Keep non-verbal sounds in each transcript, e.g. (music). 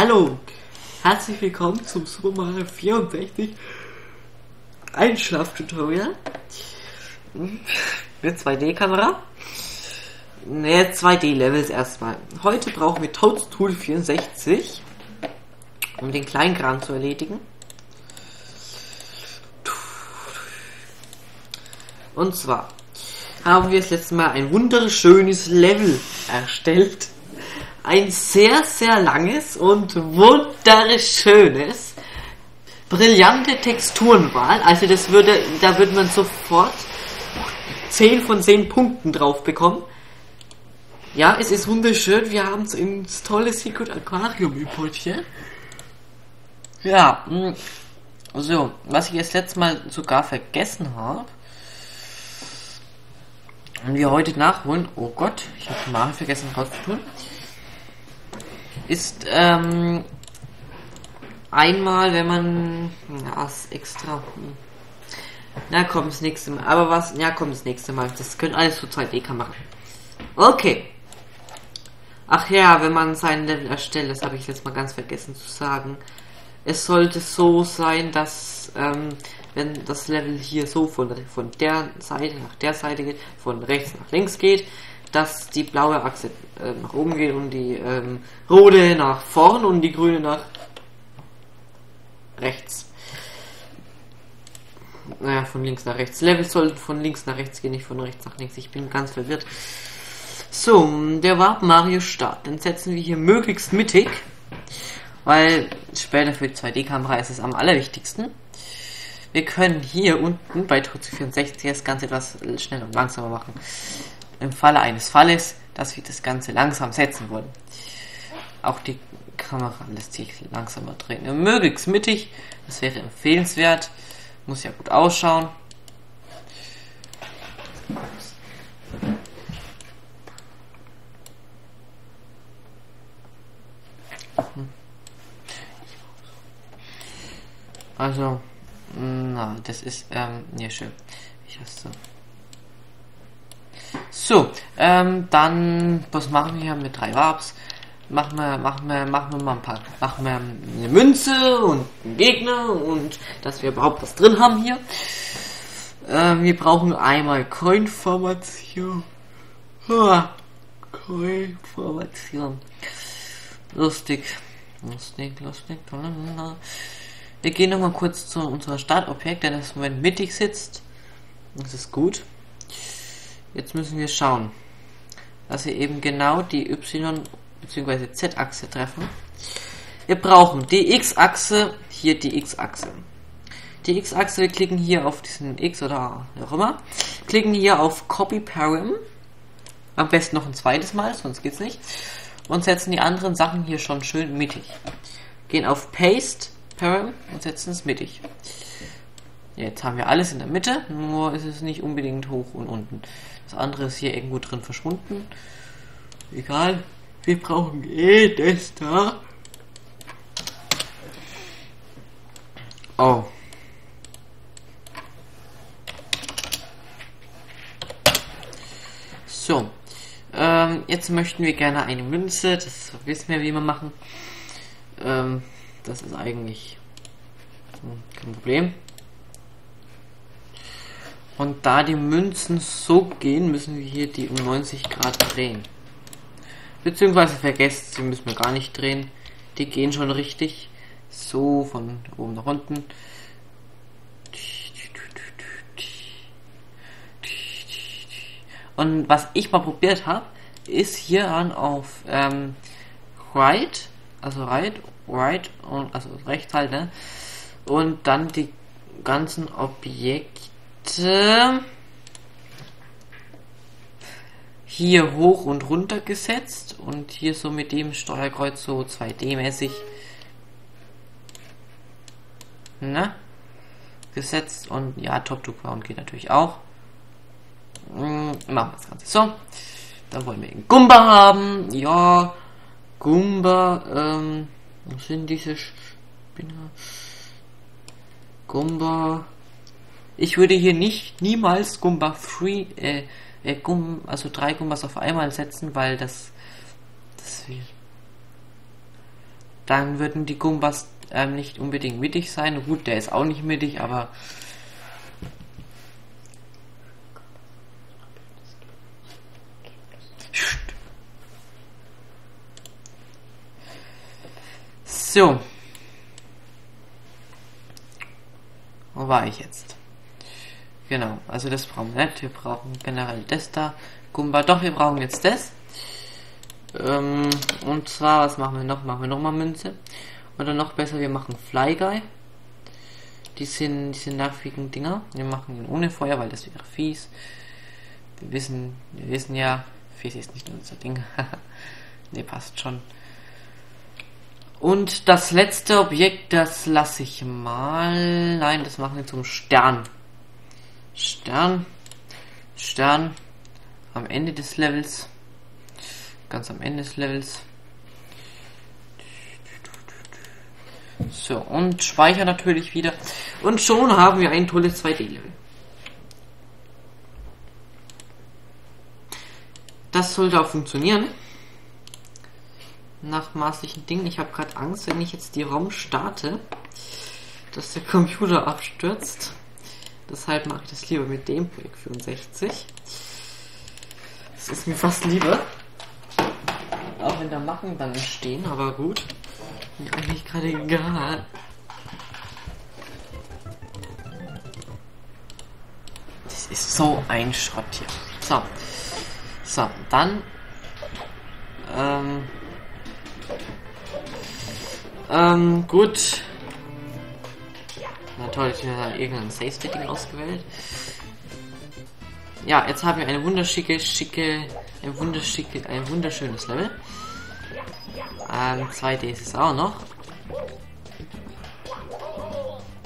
Hallo, herzlich willkommen zum Super Mario 64 Einschlaftutorial mit 2D-Kamera. Ne, 2D-Levels erstmal. Heute brauchen wir Toadstool 64, um den Kleinkram zu erledigen. Und zwar haben wir das letzte Mal ein wunderschönes Level erstellt ein sehr, sehr langes und wunderschönes, brillante Texturenwahl. Also das würde, da würde man sofort 10 von 10 Punkten drauf bekommen. Ja, es ist wunderschön. Wir haben es ins tolle Secret Aquarium importiert. Ja, mm, so, was ich jetzt letztes Mal sogar vergessen habe, und wir heute nachholen, oh Gott, ich habe mal vergessen rauszutun ist ähm, einmal, wenn man ja, extra. Hm. Na komm, das nächste Mal. Aber was? Ja, komm, das nächste Mal. Das können alles für 2D-Kamera. Okay. Ach ja, wenn man sein Level erstellt, das habe ich jetzt mal ganz vergessen zu sagen. Es sollte so sein, dass ähm, wenn das Level hier so von, von der Seite nach der Seite geht, von rechts nach links geht, dass die blaue Achse äh, nach oben geht und die ähm, rote nach vorn und die grüne nach rechts. Naja, von links nach rechts. Level soll von links nach rechts gehen, nicht von rechts nach links. Ich bin ganz verwirrt. So, der Warp Mario Start. Dann setzen wir hier möglichst mittig, weil später für 2D-Kamera ist es am allerwichtigsten. Wir können hier unten bei Tutsi 64 das Ganze etwas schneller und langsamer machen im Falle eines Falles, dass wir das Ganze langsam setzen wollen. Auch die Kamera lässt sich langsamer drehen. Möglichst mittig, das wäre empfehlenswert. Muss ja gut ausschauen. Also, na, das ist, ähm, ja schön. Ich hasse. So, ähm, dann, was machen wir hier mit drei Warps? Machen wir, machen wir, machen wir mal ein paar, machen wir eine Münze und einen Gegner und dass wir überhaupt was drin haben hier. Ähm, wir brauchen einmal Coin-Formation. Coin-Formation. Lustig. Lustig, lustig. Wir gehen nochmal kurz zu unserem Startobjekt, der das Moment mittig sitzt. Das ist gut. Jetzt müssen wir schauen, dass wir eben genau die Y- bzw. Z-Achse treffen. Wir brauchen die X-Achse, hier die X-Achse. Die X-Achse, wir klicken hier auf diesen X oder auch immer, klicken hier auf Copy Param, am besten noch ein zweites Mal, sonst geht's nicht, und setzen die anderen Sachen hier schon schön mittig. Gehen auf Paste Param und setzen es mittig. Jetzt haben wir alles in der Mitte, nur ist es nicht unbedingt hoch und unten. Das andere ist hier irgendwo drin verschwunden. Egal, wir brauchen eh das da. Oh. So. Ähm, jetzt möchten wir gerne eine Münze. Das wissen wir, wie wir machen. Ähm, das ist eigentlich kein Problem. Und da die Münzen so gehen, müssen wir hier die um 90 Grad drehen. Beziehungsweise vergesst, sie müssen wir gar nicht drehen. Die gehen schon richtig. So, von oben nach unten. Und was ich mal probiert habe, ist hier dann auf ähm, Right, also Right, Right und also rechts halt, ne? Und dann die ganzen Objekte hier hoch und runter gesetzt und hier so mit dem Steuerkreuz so 2D-mäßig ne, gesetzt und ja, Top to Ground geht natürlich auch. Hm, machen wir das Ganze so. Dann wollen wir einen Gumba haben. Ja, Gumba, ähm, was sind diese Spinner? Gumba. Ich würde hier nicht niemals Gumba 3, äh, äh, Gum, also drei Gumbas auf einmal setzen, weil das, das dann würden die Gumbas ähm, nicht unbedingt mittig sein. Gut, der ist auch nicht mittig, aber So. Wo war ich jetzt? Genau, also das brauchen wir nicht. Wir brauchen generell das da. Gumba, doch, wir brauchen jetzt das. Ähm, und zwar, was machen wir noch? Machen wir nochmal Münze. Oder noch besser, wir machen Fly Guy. Die sind diese nervigen Dinger. Wir machen ihn ohne Feuer, weil das wäre fies. Wir wissen, wir wissen ja, fies ist nicht unser Ding. (laughs) ne, passt schon. Und das letzte Objekt, das lasse ich mal. Nein, das machen wir zum Stern. Stern. Stern. Am Ende des Levels. Ganz am Ende des Levels. So, und Speicher natürlich wieder. Und schon haben wir ein tolles 2D-Level. Das sollte auch funktionieren nach maßlichen Dingen. Ich habe gerade Angst, wenn ich jetzt die ROM starte, dass der Computer abstürzt. Deshalb mache ich das lieber mit dem Projekt 64. Das ist mir fast lieber. Auch wenn da Macken dann entstehen, aber gut. Mir eigentlich gerade egal. Das ist so ein Schrott hier. So. So, dann ähm, ähm, gut. Habe irgendein Safe-Setting ausgewählt. Ja, jetzt haben wir eine wunderschicke, schicke, ein wunderschicke, ein wunderschönes Level. Ähm, 2D ist es auch noch.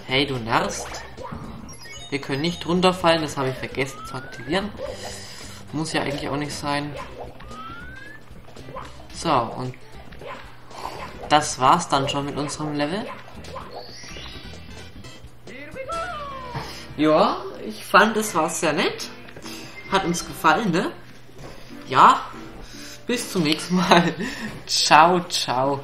Hey, du nervst. Wir können nicht runterfallen, das habe ich vergessen zu aktivieren. Muss ja eigentlich auch nicht sein. So, und das war's dann schon mit unserem Level. Ja, ich fand es war sehr nett. Hat uns gefallen, ne? Ja. Bis zum nächsten Mal. (laughs) ciao, ciao.